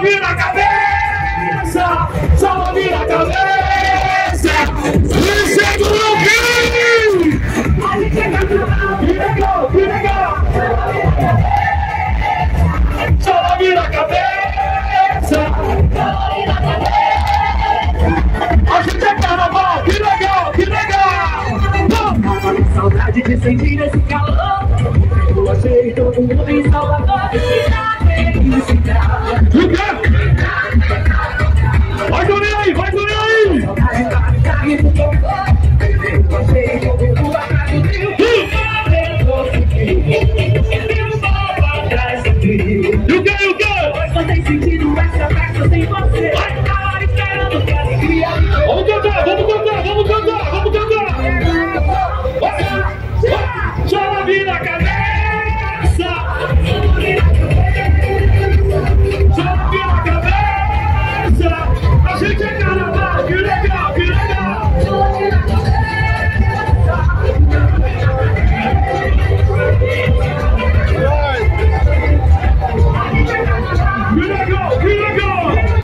vira cabeça! Só vira cabeça! A gente é carnaval, que legal, que legal! Saudade de sentir esse calor. Eu achei todo mundo em Salvador.